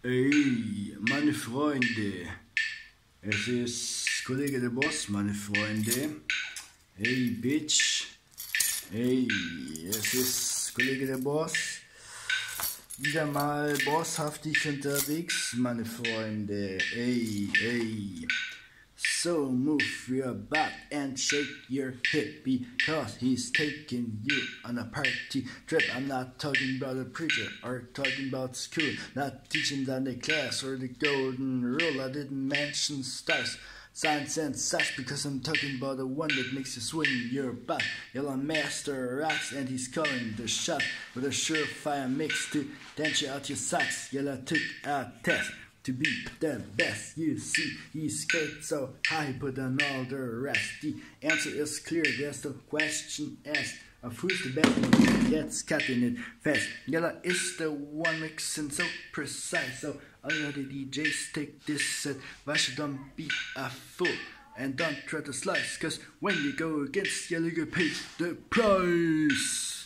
Hey, meine Freunde, es ist Kollege der Boss, meine Freunde. Hey, Bitch. Hey, es ist Kollege der Boss. Wieder mal bosshaftig unterwegs, meine Freunde. Hey, hey. So move your butt and shake your hip because he's taking you on a party trip. I'm not talking about a preacher or talking about school, not teaching down the class or the golden rule. I didn't mention stars, science and such because I'm talking about the one that makes you swing your butt. Yella Master rocks and he's calling the shot with a surefire mix to dance you out your socks. Yella took a test to be the best. You see, he skates so high, but on all the rest. The answer is clear, there's no question asked. Of who's the best one gets cutting it fast. Yella is the one mixing so precise. So all the DJs take this advice, don't be a fool. And don't try to slice, cause when you go against Yella, you pay the price.